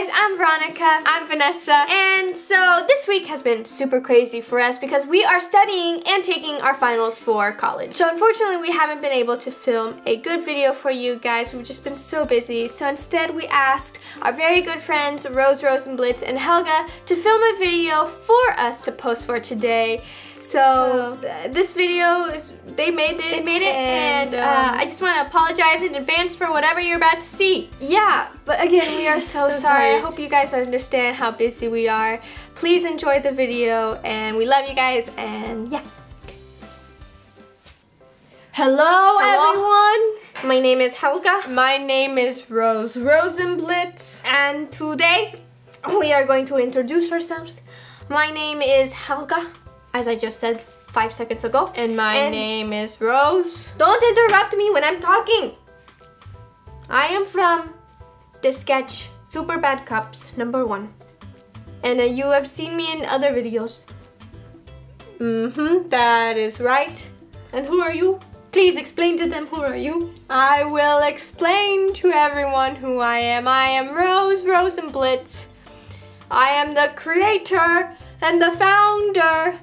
guys, I'm Veronica. I'm Vanessa. And so this week has been super crazy for us because we are studying and taking our finals for college. So unfortunately we haven't been able to film a good video for you guys. We've just been so busy. So instead we asked our very good friends Rose Rosenblitz and Helga to film a video for us to post for today. So th- this video is they made it. They made it, and, and, uh, um, I just want to apologize in advance for whatever you're about to see. Yeah, but again, we are so, So sorry. I hope you guys understand how busy we are. Please enjoy the video, and we love you guys. And yeah. Hello, Hello. everyone. My name is Helga, My name is Rose Rosenblitz. and today we are going to introduce ourselves. My name is Helga, as I just said five seconds ago. And my And- name is Rose. Don't interrupt me when I'm talking. I am from the sketch Super Bad Cops number one. And uh, you have seen me in other videos. Mm-hmm, that is right. And who are you? Please explain to them who are you. I will explain to everyone who I am. I am Rose Rosenblitz. I am the creator and the founder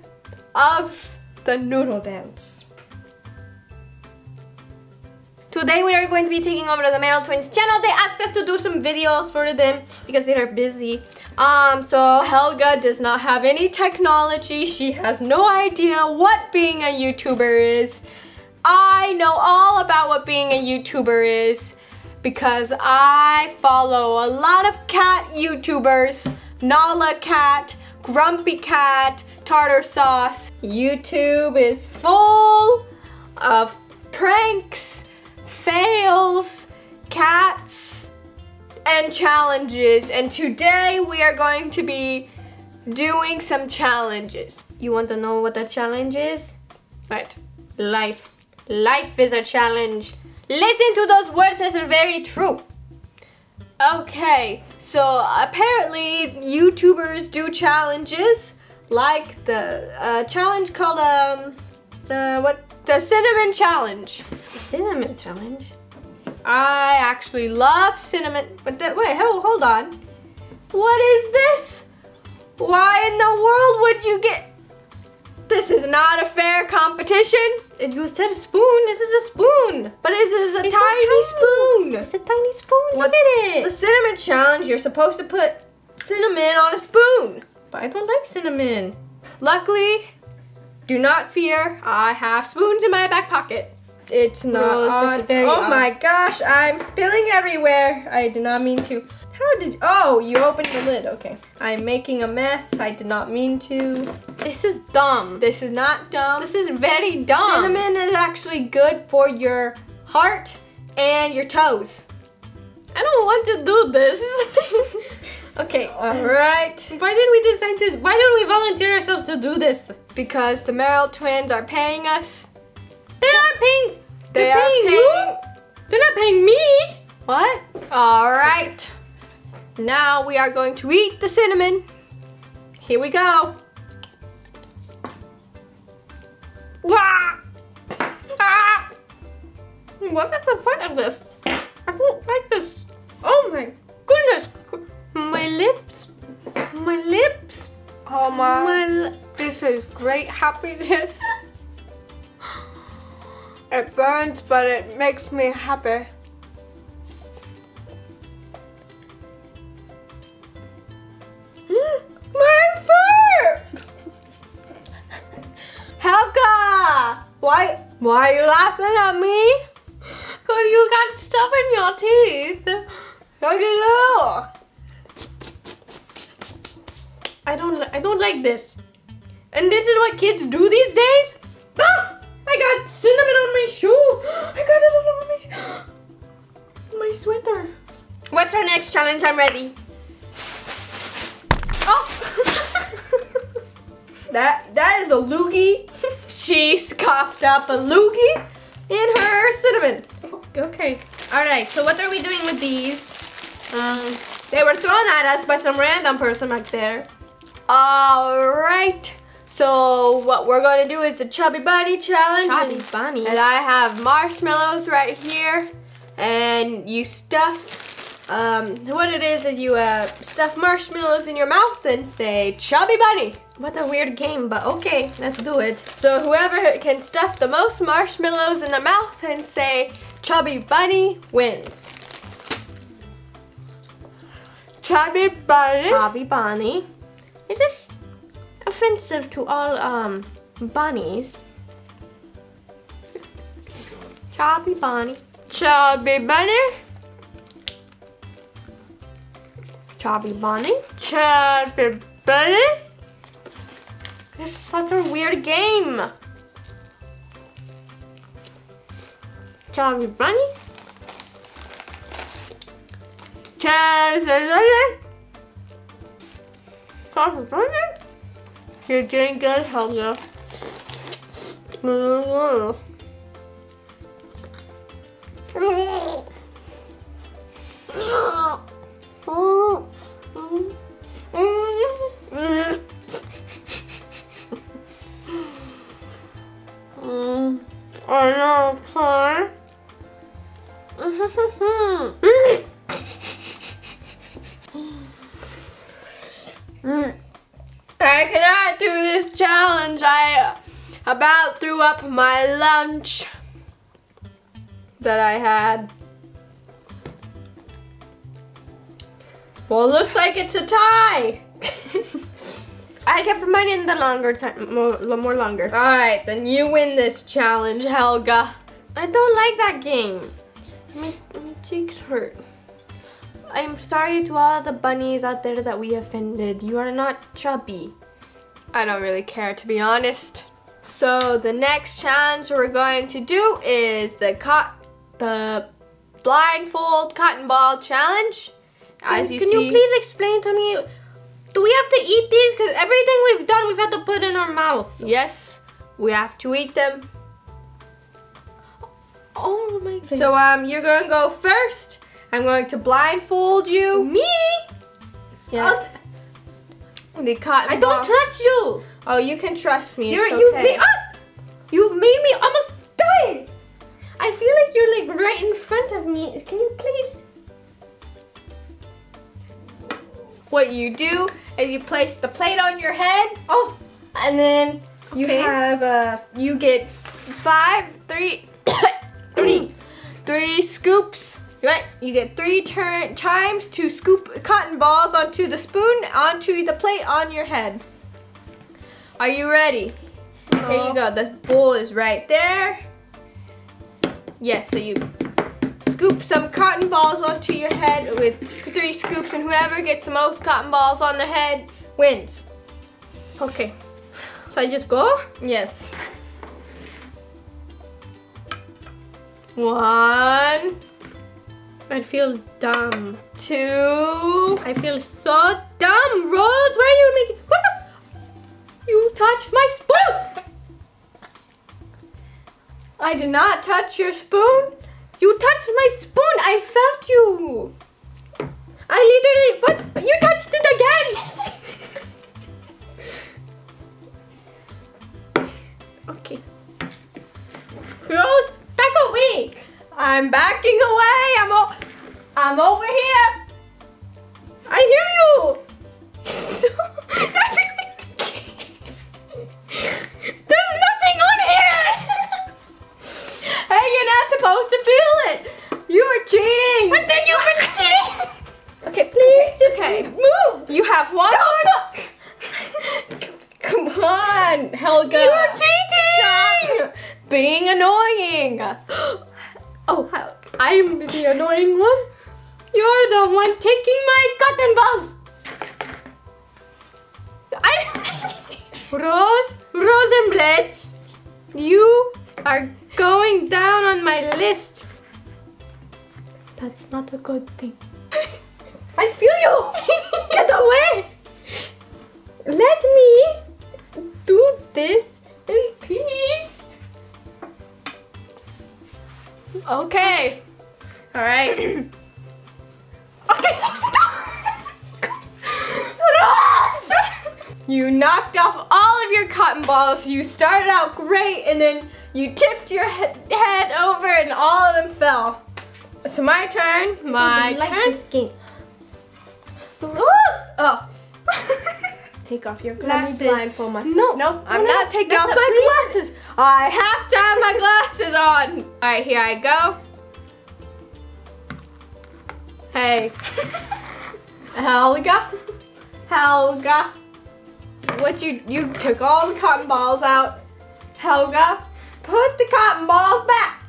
of the Noodle Dance. Today we are going to be taking over the Merrell Twins channel. They asked us to do some videos for them because they are busy. Um, so Helga does not have any technology. She has no idea what being a YouTuber is. I know all about what being a YouTuber is because I follow a lot of cat YouTubers. Nala Cat, Grumpy Cat, Tartar Sauce. YouTube is full of pranks, fails, cats, and challenges. And today we are going to be doing some challenges. you want to know what the challenge is? But life, life is a challenge. Listen to those words as are very true. Okay, so apparently YouTubers do challenges like the uh, challenge called um the what the cinnamon challenge. Cinnamon challenge. I actually love cinnamon. But wait, hold, hold on. What is this? Why in the world would you get? This is not a fair competition. You said a spoon. This is a spoon. But this is a tiny, tiny. spoon. It's a tiny spoon. What- Look at it. The cinnamon challenge, you're supposed to put cinnamon on a spoon. But I don't like cinnamon. Luckily, do not fear. I have spoons in my back pocket. It's not. Rose, on- it's very oh odd. my gosh, I'm spilling everywhere. I did not mean to. How did? Oh, you opened the lid. Okay. I'm making a mess. I did not mean to. This is dumb. This is not dumb. This is very dumb. Cinnamon is actually good for your heart and your toes. I don't want to do this. okay. All right. Why did we decide to? Why did we volunteer ourselves to do this? Because the Merrell twins are paying us. They're not paying. They They're are paying paying- you. They're not paying me. What? All right. Now we are going to eat the cinnamon. Here we go. Wah! Ah! What is the point of this? I don't like this. Oh my goodness. My lips. My lips. Oh my. Well, This is great happiness. It burns, but it makes me happy. My fur! Helga! Why, why are you laughing at me? Cause you got stuff in your teeth. Look at I don't. I don't like this. And this is what kids do these days. Ah! I got cinnamon on my shoe. I got it on me. My sweater. What's our next challenge? I'm ready. Oh. That that is a loogie. she scoffed up a loogie in her cinnamon. okay. All right. So what are we doing with these? Um, they were thrown at us by some random person back there. All right. So what we're gonna do is a chubby bunny challenge. Chubby and- bunny? And I have marshmallows right here, and you stuff Um, what it is is you uh, stuff marshmallows in your mouth and say chubby bunny. What a weird game, but okay, let's do it. So whoever can stuff the most marshmallows in the mouth and say chubby bunny wins. Chubby bunny. Chubby bunny. It is offensive to all um bunnies. Chubby bunny. Chubby bunny. Chubby bunny. Chubby bunny. This is such a weird game. Chubby bunny. Chubby bunny. You're doing good, Helga. Mm, I know, sorry. I this challenge. I about threw up my lunch that I had. Well, looks like it's a tie. I kept mine in the longer time, more, more longer. All right, then you win this challenge, Helga. I don't like that game. My, my cheeks hurt. I'm sorry to all the bunnies out there that we offended. You are not chubby. I don't really care, to be honest. So the next challenge we're going to do is the cot the blindfold cotton ball challenge. As can, you can see, you please explain to me? Do we have to eat these? Because everything we've done, we've had to put in our mouth. Yes, we have to eat them. Oh my goodness. So um, you're gonna go first. I'm going to blindfold you. Me? Yes. The cotton I don't trust you. Oh, you can trust me. You're, it's you've made up. You've made me almost die. I feel like you're like right in front of me. Can you please? What you do is you place the plate on your head. Oh, and then you okay. have uh, you get five, three, three, three scoops. Right, you get three turn times to scoop cotton balls onto the spoon, onto the plate on your head. Are you ready? No. Here you go. The bowl is right there. Yes, so you scoop some cotton balls onto your head with three scoops, and whoever gets the most cotton balls on their head wins. Okay. So I just go? Yes. One. I feel dumb. Two. I feel so dumb. Rose, why are you making... You touched my spoon! I did not touch your spoon. You touched my spoon. I felt you. I literally... What? You touched it again. okay. Rose, back away. I'm backing away. I'm, I'm over here. I'm the annoying one? You're the one taking my cotton balls. I Rose, Rosenblitz, you are going down on my list. That's not a good thing. I feel you. Get away. Let me do this in peace. Okay. All right. okay, stop. You knocked off all of your cotton balls. You started out great, and then you tipped your he head over, and all of them fell. So my turn. My I like turn. this game. Oh. Take off your glasses. Let me blindfold myself. No, no, I'm no, not taking off my please. glasses. I have to have my glasses on. All right, here I go. Hey, Helga, Helga, what you you took all the cotton balls out. Helga, put the cotton balls back.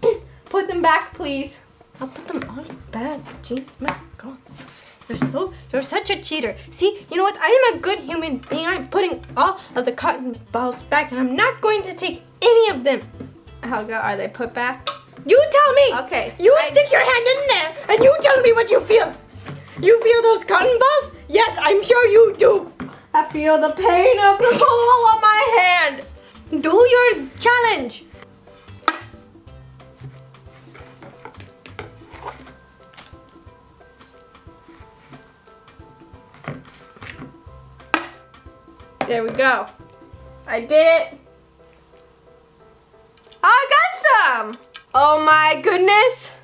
put them back, please. I'll put them all back. Jeez, my God. You're so you're such a cheater. See, you know what? I am a good human being. I'm putting all of the cotton balls back and I'm not going to take any of them. Helga, are they put back? You tell me. Okay. You I- stick your hand in there and you tell me what you feel. You feel those cotton balls? Yes, I'm sure you do. I feel the pain of the ball on my hand. Do your challenge. There we go. I did it. I got some. Oh my goodness.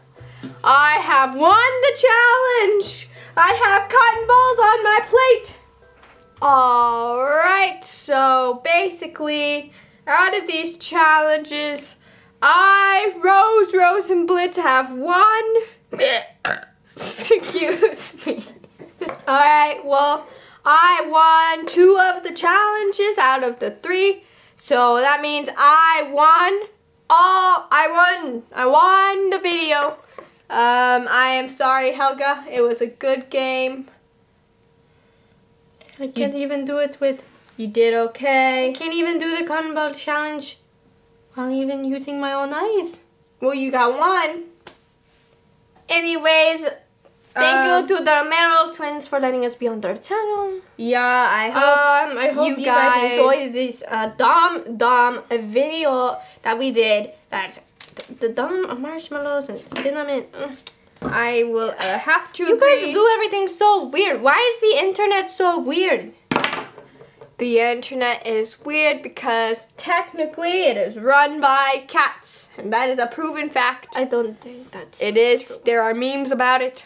I have won the challenge. I have cotton balls on my plate. All right, so basically, out of these challenges, I, Rose, Rosenblitz have won. Excuse me. All right, well, I won two of the challenges out of the three, so that means I won all. I won. I won the video. Um, I am sorry, Helga. It was a good game. I can't even do it with. You did okay. I can't even do the cotton ball challenge while even using my own eyes. Well, you got one. Anyways, thank Um, you to the Merrell twins for letting us be on their channel. Yeah, I hope Um, I hope you you, guys, guys- enjoyed this uh, Dom Dom video that we did. That's the Dom marshmallows and cinnamon. Mm. I will uh, have to You guys do everything so weird. Why is the internet so weird? The internet is weird because technically it is run by cats, and that is a proven fact. I don't think that's. It is. There are memes about it.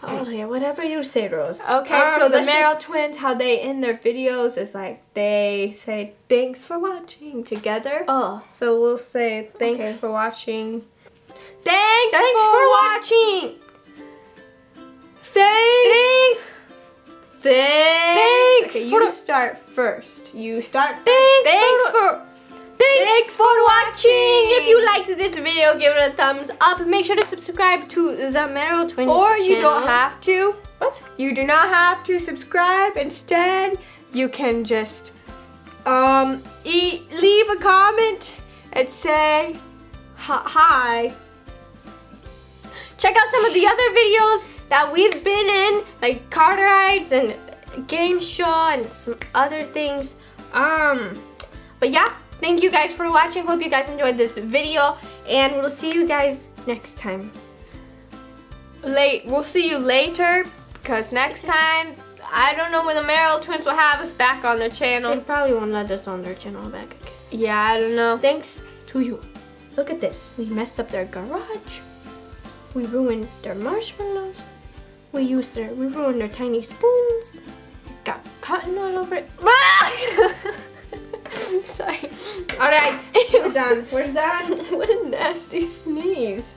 Oh, yeah, whatever you say, Rose. Okay, Um, so the let's just- twins, how they end their videos is like they say thanks for watching together. Oh. So we'll say thanks Okay. for watching. Thanks, Thanks for, for watching. Thanks. Thanks. Thanks Okay, for you start first. You start. Thanks Thanks for- for. Thanks, for watching. If you liked this video, give it a thumbs up. Make sure to subscribe to the Merrell Twins Or you channel. don't have to. What? You do not have to subscribe. Instead, you can just um e- leave a comment and say hi- hi. Check out some of the other videos that we've been in, like car rides and game show and some other things. Um, but yeah, thank you guys for watching. Hope you guys enjoyed this video, and we'll see you guys next time. Late. We'll see you later because next time I don't know when the Merrell twins will have us back on their channel. They probably won't let us on their channel back again. Yeah, I don't know. Thanks to you. Look at this. We messed up their garage. We ruined their marshmallows. We used their we ruined their tiny spoons. It's got cotton all over it. Sorry. All right, we're done. We're done. what a nasty sneeze.